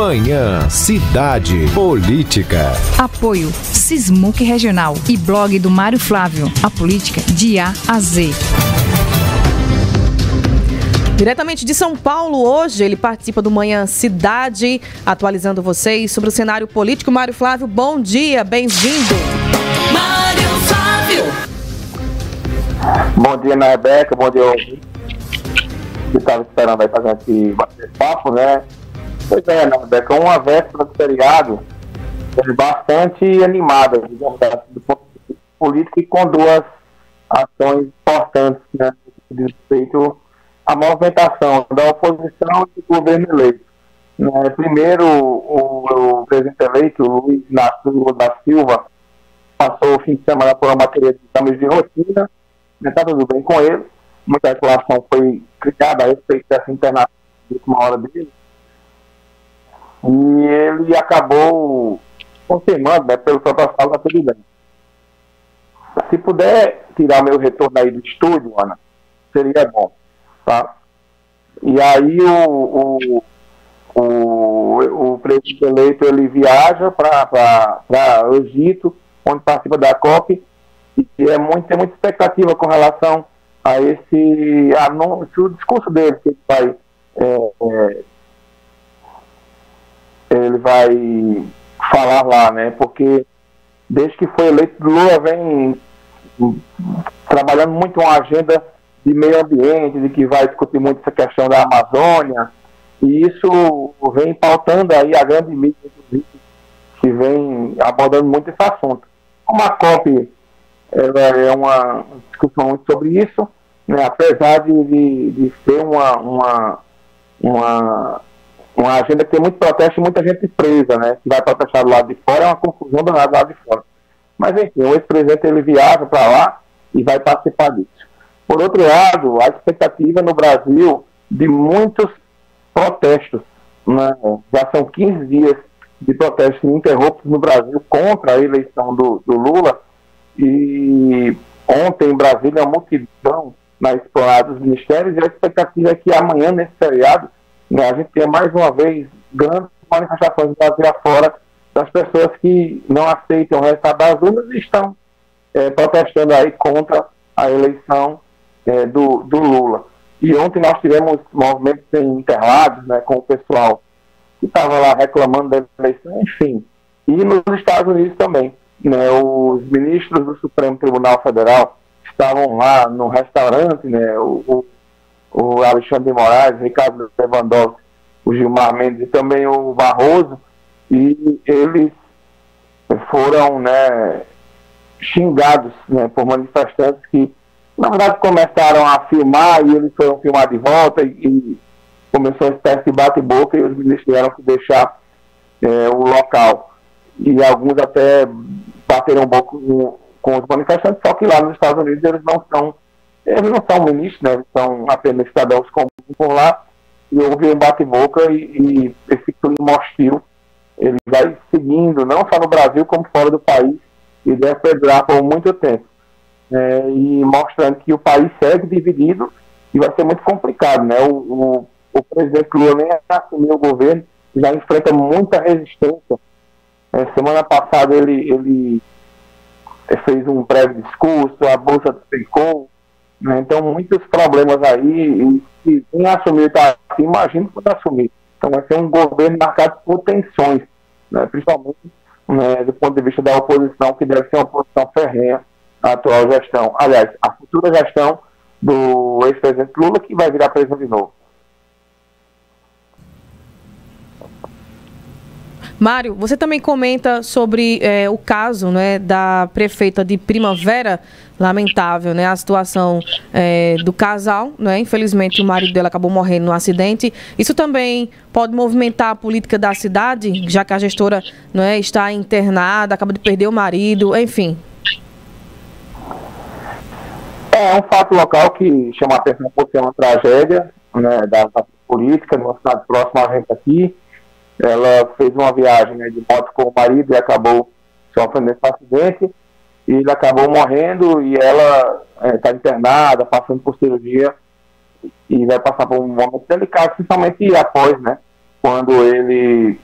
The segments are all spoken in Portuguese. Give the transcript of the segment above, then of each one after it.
Manhã Cidade Política. Apoio Sismuc Regional e blog do Mário Flávio. A política de A a Z. Diretamente de São Paulo, hoje ele participa do Manhã Cidade, atualizando vocês sobre o cenário político. Mário Flávio, bom dia, bem-vindo. Mário Flávio. Bom dia, Ana Rebeca, bom dia, hoje. Que estava esperando aí fazer esse papo, né? Pois é, Ana Rebeca, uma véspera do feriado é bastante animada, digamos do ponto de vista político e com duas ações importantes, né? De respeito a movimentação da oposição e do governo eleito. Né, primeiro, o, o, presidente eleito, Luiz Inácio da Silva, passou o fim de semana por uma matéria de exames de rotina, está né, tudo bem com ele, muita regulação foi criada a respeito dessa internação de última hora dele, e ele acabou confirmando, né, pelo protocolo, está tudo bem. Se puder tirar meu retorno aí do estúdio, Ana, seria bom. Tá? E aí o, o, o, o presidente eleito ele viaja para o Egito, onde participa da COP, e é muito, tem muita expectativa com relação a esse anúncio, o discurso dele, que ele vai, é, é, ele vai falar lá, né? Porque desde que foi eleito, Lula vem trabalhando muito uma agenda de meio ambiente, de que vai discutir muito essa questão da Amazônia, e isso vem pautando aí a grande mídia, que vem abordando muito esse assunto. Como a COP é uma discussão muito sobre isso, né, apesar de, de, de ser uma, uma, uma, uma agenda que tem muito protesto e muita gente presa, né, que vai protestar do lado de fora, é uma confusão do lado de fora. Mas enfim, o ex-presidente ele viaja para lá e vai participar disso. Por outro lado, a expectativa no Brasil de muitos protestos. Né? Já são 15 dias de protestos ininterruptos no Brasil contra a eleição do, do Lula. E ontem em Brasília, uma multidão na esplanada dos ministérios. E a expectativa é que amanhã, nesse feriado, né, a gente tenha mais uma vez grandes manifestações do Brasil afora das pessoas que não aceitam o resultado das urnas e estão é, protestando aí contra a eleição é, do, do Lula. E ontem nós tivemos movimentos enterrados né, com o pessoal que estava lá reclamando da eleição, enfim. E nos Estados Unidos também. Né, os ministros do Supremo Tribunal Federal estavam lá no restaurante, né, o, o Alexandre Moraes, Ricardo Lewandowski, o Gilmar Mendes e também o Barroso, e eles foram né, xingados né, por manifestantes que na verdade, começaram a filmar e eles foram filmar de volta e, e começou uma espécie de bate-boca e ministros tiveram que deixar é, o local. E alguns até bateram um pouco com, os manifestantes, só que lá nos Estados Unidos eles não são, eles não são ministros, né, são apenas cidadãos comuns por lá. E houve um bate-boca e, e esse clima hostil ele vai seguindo, não só no Brasil, como fora do país, e deve perdurar por muito tempo é, e mostrando que o país segue dividido e vai ser muito complicado. Né? O, o, o presidente Lula nem assumiu o governo, já enfrenta muita resistência. É, semana passada ele, ele fez um breve discurso, a Bolsa despencou, né? então muitos problemas aí, e nem assumir tá assim, imagina quando assumir. Então vai ser um governo marcado por tensões, né? principalmente né, do ponto de vista da oposição, que deve ser uma oposição ferrenha a atual gestão, aliás, a futura gestão do ex-presidente Lula, que vai virar presidente de novo. Mário, você também comenta sobre é, o caso né, da prefeita de Primavera, lamentável, né, a situação é, do casal, né, infelizmente o marido dela acabou morrendo no acidente. Isso também pode movimentar a política da cidade, já que a gestora né, está internada, acaba de perder o marido, enfim. É, é um fato local que chama a atenção por ser uma tragédia né, da, da política, numa cidade próxima a gente aqui ela fez uma viagem né, de moto com o marido e acabou sofrendo esse acidente e ele acabou morrendo e ela está é, tá internada, passando por cirurgia e vai passar por um momento delicado, principalmente após, né? Quando ele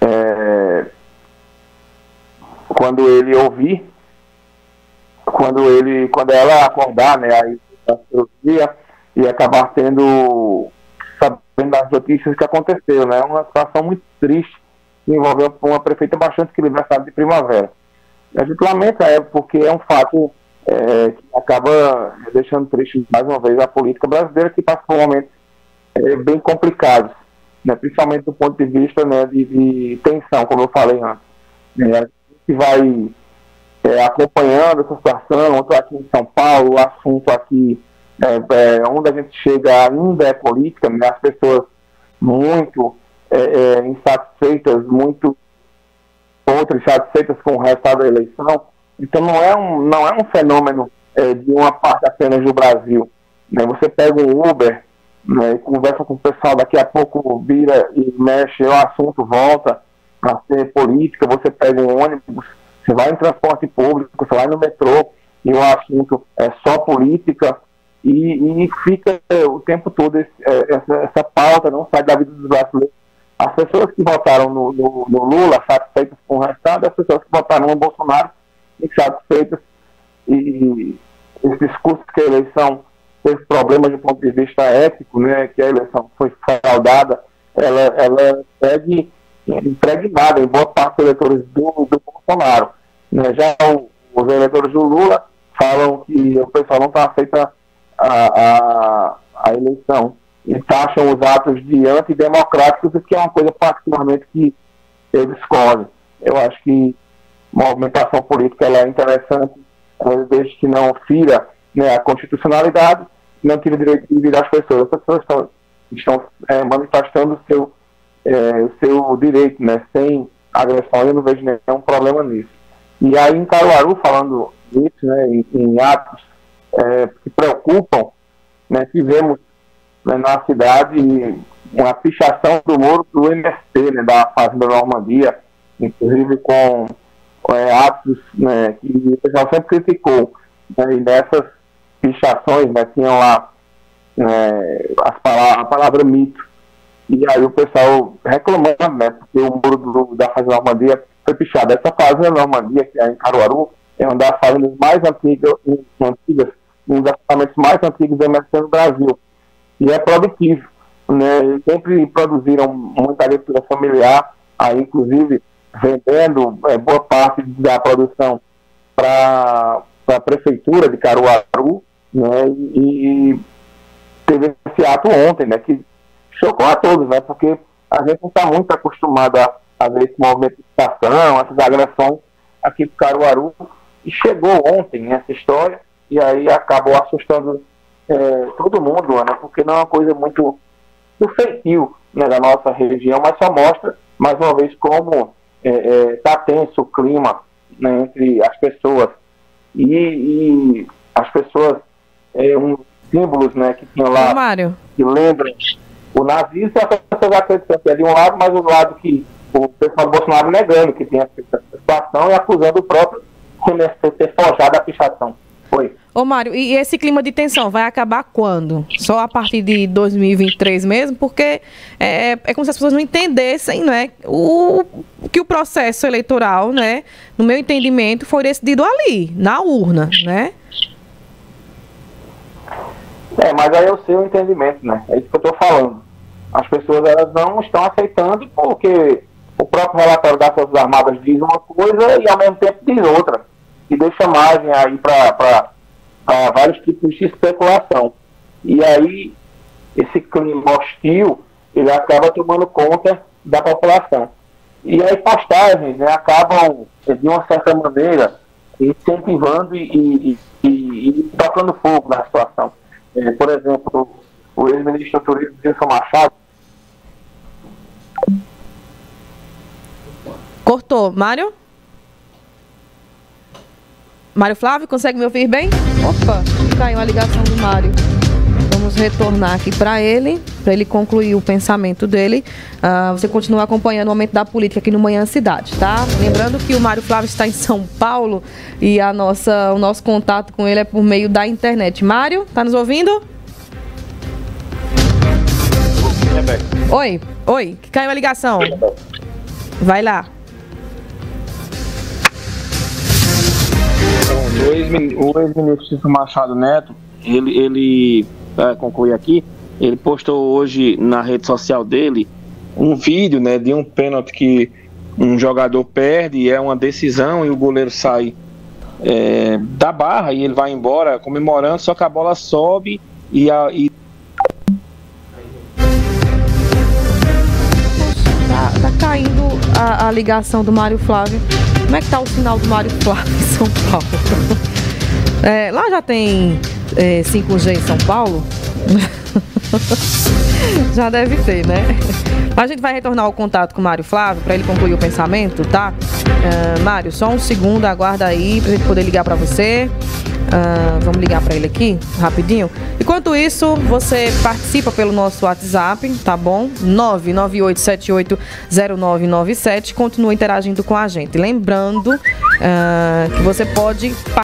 é, quando ele ouvir, quando ele, quando ela acordar, né? Aí a cirurgia e acabar tendo notícias que aconteceu, né? Uma situação muito triste que envolveu uma prefeita bastante equilibrada de primavera. A gente lamenta é porque é um fato é, que acaba deixando triste mais uma vez a política brasileira que passa por momentos é, bem complicados, né? principalmente do ponto de vista né, de, de tensão, como eu falei antes. É, a gente vai é, acompanhando essa situação, estou aqui em São Paulo, o assunto aqui é, é, onde a gente chega ainda é política, né? as pessoas muito é, é, insatisfeitas, muito outras insatisfeitas com o resultado da eleição. Então não é um, não é um fenômeno é, de uma parte apenas do Brasil. Né? Você pega um Uber, né, conversa com o pessoal, daqui a pouco vira e mexe, o assunto volta a ser política, você pega um ônibus, você vai em transporte público, você vai no metrô e o assunto é só política, e, e fica é, o tempo todo esse, é, essa, essa pauta, não sai da vida dos brasileiros. As pessoas que votaram no, no, no Lula satisfeitas com o resultado, as pessoas que votaram no Bolsonaro insatisfeitas e esse discurso que a eleição teve problemas do ponto de vista ético, né, que a eleição foi fraudada, ela, ela segue impregnada em boa parte dos eleitores do, do Bolsonaro. Né. Já o, os eleitores do Lula falam que o pessoal não está aceita a, a, a eleição e taxam os atos de antidemocráticos, que é uma coisa particularmente que eu discordo. Eu acho que movimentação política ela é interessante, desde que não fira né, a constitucionalidade, não tira o direito de virar as pessoas. As pessoas estão, estão é, manifestando o seu, é, o seu direito, né, sem agressão, eu não vejo nenhum problema nisso. E aí em Caruaru, falando nisso, né, em, em atos é, que preocupam, né, tivemos né, na cidade uma pichação do muro do MST, né, da Fazenda Normandia, inclusive com é, atos né, que o pessoal sempre criticou. Né, e nessas pichações né, tinham lá é, as palavras, a palavra mito. E aí o pessoal reclamando, né, porque o muro do, da Fazenda Normandia foi pichado. Essa Fazenda Normandia, que é em Caruaru, é uma das fazendas mais antigas, antigas um dos assentamentos mais antigos da MSC no Brasil. E é produtivo. Né? Sempre produziram muita agricultura familiar, aí inclusive vendendo é, boa parte da produção para a prefeitura de Caruaru, né? E, e, teve esse ato ontem, né? Que chocou a todos, né? Porque a gente não está muito acostumado a, a ver esse movimento de estação, essas agressões aqui para Caruaru. E chegou ontem essa história e aí acabou assustando é, todo mundo, né? Porque não é uma coisa muito do feitio né, da nossa região, mas só mostra, mais uma vez, como está é, é, tá tenso o clima né, entre as pessoas. E, e as pessoas, é, um, símbolos né, que tinham lá, Mário. que lembram o nazismo, e as pessoas acreditam que é de um lado, mas o lado que o pessoal do Bolsonaro negando que tem essa situação e acusando o próprio de ter forjado a pichação. Ô Mário, e esse clima de tensão vai acabar quando? Só a partir de 2023 mesmo? Porque é, é como se as pessoas não entendessem né, o, que o processo eleitoral, né, no meu entendimento, foi decidido ali, na urna, né? É, mas aí é o seu entendimento, né? É isso que eu estou falando. As pessoas elas não estão aceitando porque o próprio relatório das Forças Armadas diz uma coisa e ao mesmo tempo diz outra. E deixa margem aí para a vários tipos de especulação. E aí, esse clima hostil, ele acaba tomando conta da população. E aí, postagens né, acabam, de uma certa maneira, incentivando e, e, e, e tocando fogo na situação. É, por exemplo, o ex-ministro do Turismo, Wilson Machado. Cortou. Mário? Mário Flávio, consegue me ouvir bem? Opa, caiu a ligação do Mário. Vamos retornar aqui para ele, para ele concluir o pensamento dele. Uh, você continua acompanhando o aumento da política aqui no Manhã Cidade, tá? Lembrando que o Mário Flávio está em São Paulo e a nossa, o nosso contato com ele é por meio da internet. Mário, tá nos ouvindo? Oi, oi, caiu a ligação. Vai lá. O ex-mini- o ex-ministro Cícero Machado Neto, ele, ele para concluir aqui, ele postou hoje na rede social dele um vídeo né, de um pênalti que um jogador perde e é uma decisão e o goleiro sai é, da barra e ele vai embora comemorando, só que a bola sobe e, a, e Tá, tá caindo a, a ligação do Mário Flávio. Como é que tá o sinal do Mário Flávio em São Paulo? É, lá já tem é, 5G em São Paulo? já deve ter, né? Mas a gente vai retornar o contato com o Mário Flávio para ele concluir o pensamento, tá? Ah, Mário, só um segundo, aguarda aí pra gente poder ligar para você. Ah, vamos ligar para ele aqui, rapidinho. Enquanto isso, você participa pelo nosso WhatsApp, tá bom? 998780997. Continua interagindo com a gente. Lembrando ah, que você pode